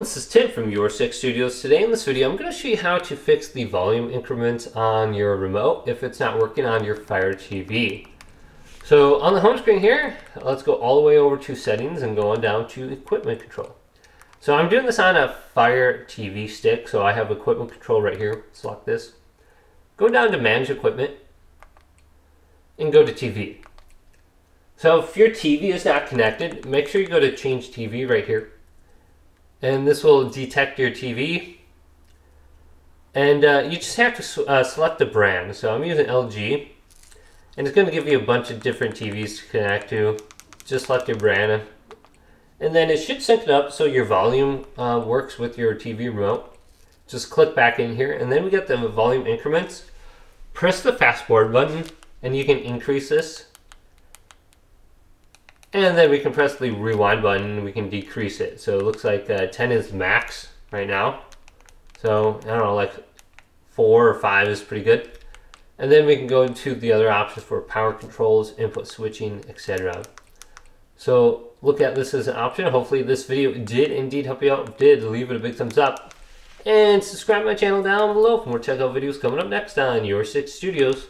This is Tim from Your Six Studios. Today in this video, I'm going to show you how to fix the volume increment on your remote if it's not working on your Fire TV. So on the home screen here, let's go all the way over to settings and go on down to equipment control. So I'm doing this on a Fire TV stick, so I have equipment control right here. Select this. Go down to manage equipment and go to TV. So if your TV is not connected, make sure you go to change TV right here and this will detect your TV. And uh, you just have to uh, select the brand. So I'm using LG, and it's going to give you a bunch of different TVs to connect to. Just select your brand, and then it should sync it up so your volume uh, works with your TV remote. Just click back in here, and then we get the volume increments. Press the fast forward button, and you can increase this and then we can press the rewind button, we can decrease it. So it looks like uh, 10 is max right now. So, I don't know, like 4 or 5 is pretty good. And then we can go into the other options for power controls, input switching, etc. So look at this as an option. Hopefully this video did indeed help you out. Did, leave it a big thumbs up. And subscribe to my channel down below for more checkout videos coming up next on Your Six Studios.